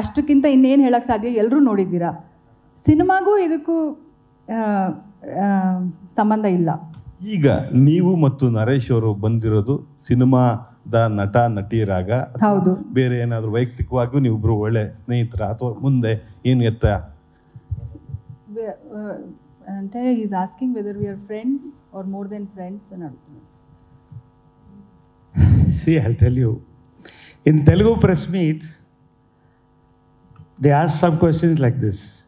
ಅಷ್ಟಕ್ಕಿಂತ ಇನ್ನೇನು ಹೇಳೋಕ್ಕೆ ಸಾಧ್ಯ? ಎಲ್ಲರೂ ನೋಡಿದ್ದೀರಾ? ಸಿನಿಮಾಗೂ ಇದಕ್ಕೂ ಸಂಬಂಧ ಇಲ್ಲ. ಈಗ ನೀವು ಮತ್ತು ನರೇಶ್ ಅವರು ಬಂದಿರೋದು ಸಿನಿಮಾದ ನಟ ನಟಿಯರಾಗ ಹೌದು. ಬೇರೆ ಏನಾದರೂ ವೈಯಕ್ತಿಕವಾಗಿಯೂ ನೀವಿಬ್ರು ಒಳ್ಳೆ ಸ್ನೇಹಿತರ? ಅಥವಾ ಮುಂದೆ ಏನು ಎತ್ತ? అంటే is asking whether we are friends or more than friends ಅಂತ see I tell you in Telugu press meet they ask some questions like this.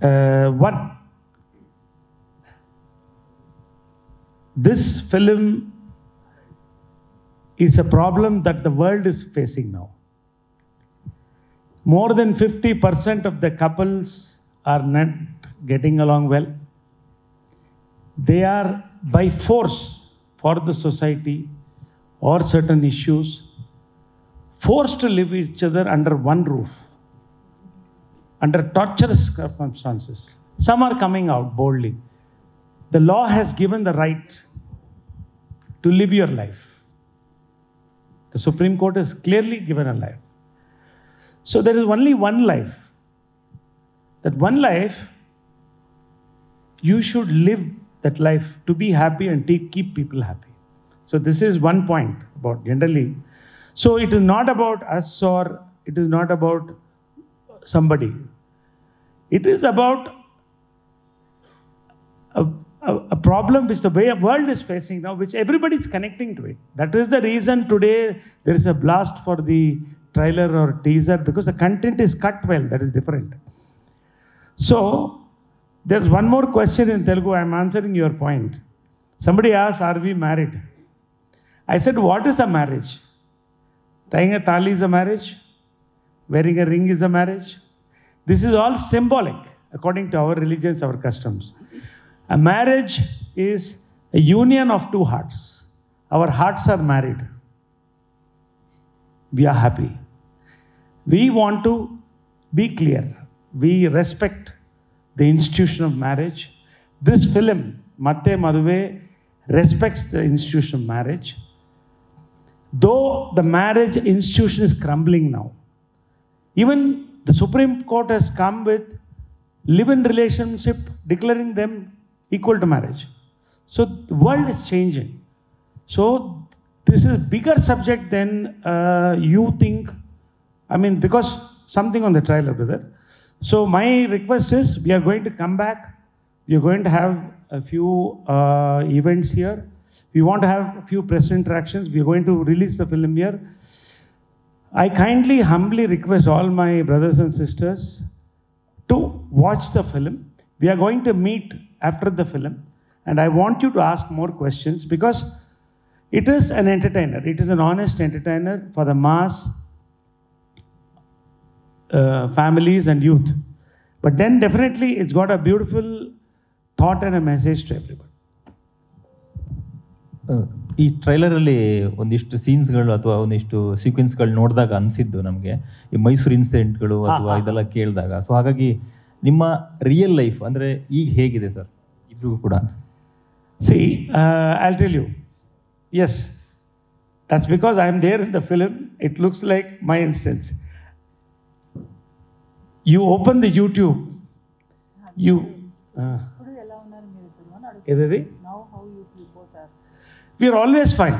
Uh, what? This film is a problem that the world is facing now. More than 50% of the couples are not getting along well. They are by force for the society or certain issues forced to live each other under one roof under torturous circumstances some are coming out boldly the law has given the right to live your life the supreme court has clearly given a life so there is only one life that one life you should live that life to be happy and keep people happy. So, this is one point about generally. So, it is not about us or it is not about somebody. It is about a, a, a problem which the way the world is facing now, which everybody is connecting to it. That is the reason today there is a blast for the trailer or teaser because the content is cut well, that is different. So, there's one more question in Telugu. I'm answering your point. Somebody asked, Are we married? I said, What is a marriage? Tying a tali is a marriage. Wearing a ring is a marriage. This is all symbolic according to our religions, our customs. A marriage is a union of two hearts. Our hearts are married. We are happy. We want to be clear. We respect the institution of marriage. This film, Matte Maduve, respects the institution of marriage. Though the marriage institution is crumbling now, even the Supreme Court has come with live in relationship, declaring them equal to marriage. So the world is changing. So this is bigger subject than uh, you think. I mean, because something on the trailer, brother. So my request is, we are going to come back. We are going to have a few uh, events here. We want to have a few press interactions. We are going to release the film here. I kindly, humbly request all my brothers and sisters to watch the film. We are going to meet after the film, and I want you to ask more questions because it is an entertainer. It is an honest entertainer for the mass uh, families and youth. But then definitely it's got a beautiful thought and a message to everyone. ಈ ಟ್ರೈಲರಲ್ಲಿ ಒಂದಿಷ್ಟು ಸೀನ್ಸ್ಗಳು ಅಥವಾ ಒಂದಿಷ್ಟು ಸೀಕ್ವೆನ್ಸ್ಗಳು ನೋಡಿದಾಗ ಅನಿಸಿದ್ದು ನಮಗೆ ಈ ಮೈಸೂರು ಇನ್ಸಿಡೆಂಟ್ಗಳು ಅಥವಾ ಇದೆಲ್ಲ ಕೇಳಿದಾಗ ಸೊ ಹಾಗಾಗಿ ನಿಮ್ಮ ರಿಯಲ್ ಲೈಫ್ ಅಂದರೆ ಈಗ ಹೇಗಿದೆ ಸರ್ ಇಬ್ರಿಗೂ ಕೂಡ See, uh, I'll tell you. Yes, that's because I'm there in the film. It looks like my instance. You open the YouTube, you. Uh, ఏదది? we are always fine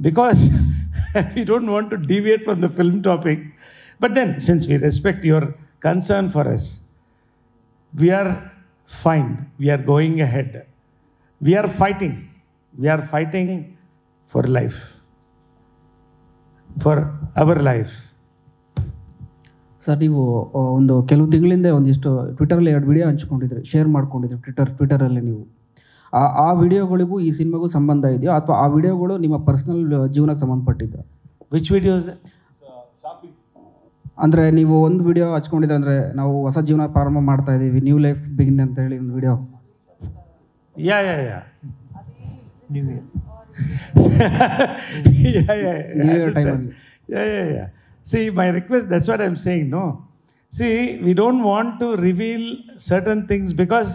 because we don't want to deviate from the film topic. But then, since we respect your concern for us, we are fine. We are going ahead. We are fighting. We are fighting for life, for our life. Sir ನೀವು ಒಂದು ಕೆಲವು ತಿಂಗಳಿಂದ ಒಂದಿಷ್ಟು ಟ್ವಿಟರಲ್ಲಿ ಎರಡು video ಹಂಚ್ಕೊಂಡಿದ್ರಿ share ಮಾಡ್ಕೊಂಡಿದ್ರಿ Twitter ಟ್ವಿಟರಲ್ಲಿ ನೀವು ಆ ಆ ವಿಡಿಯೋಗಳಿಗೂ ಈ ಸಿನಿಮಾಗೂ ಸಂಬಂಧ ಇದೆಯೋ? ಅಥವಾ ಆ ವಿಡಿಯೋಗಳು ನಿಮ್ಮ ಪರ್ಸ್ನಲ್ ಜೀವನಕ್ಕೆ ಸಂಬಂಧಪಟ್ಟಿದ್ದ ವಿಚ್ ವಿಡಿಯೋಸ್ ಅಂದರೆ ನೀವು ಒಂದು ವಿಡಿಯೋ ಹಚ್ಕೊಂಡಿದ್ರೆ ಅಂದರೆ ನಾವು ಹೊಸ ಜೀವನ ಪ್ರಾರಂಭ ಮಾಡ್ತಾ ಇದ್ದೀವಿ ನ್ಯೂ ಲೈಫ್ ಬಿಗಿನ್ ಅಂತ ಹೇಳಿ ಒಂದು video yeah yeah yeah yeah yeah yeah see my request that's what I am saying no see we don't want to reveal certain things because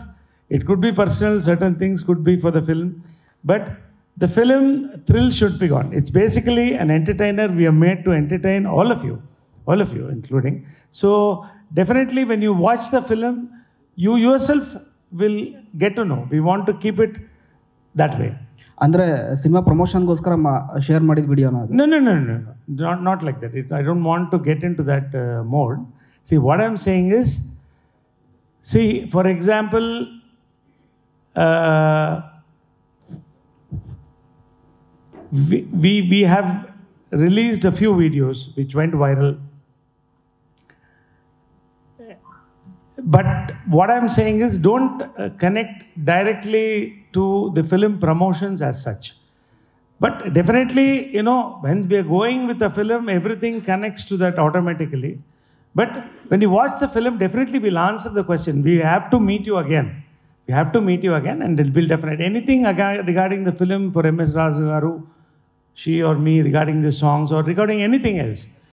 reveal certain things because it could be personal, certain things could be for the film. But the film thrill should be gone. It's basically an entertainer we are made to entertain all of you. all of you, including. So, definitely, when you watch the film, you yourself will get to know. We want to keep it that way. ಅಂದರೆ cinema ಪ್ರಮೋಷನ್ಗೋಸ್ಕರ share ಮಾಡಿದ ವಿಡಿಯೋನ ಅದು No, no, no, no, no. Not, not like that. It, I don't want to get into that uh, mode. See, what I'm saying is, see, for example, uh, we, we, we have released a few videos which went viral. But what I'm saying is, don't uh, connect directly to the film promotions as such. But definitely, you know, when we are going with the film, everything connects to that automatically. But when you watch the film, definitely we'll answer the question. We have to meet you again. We have to meet you again, and it will definitely anything regarding the film for MS Raju she or me regarding the songs or regarding anything else.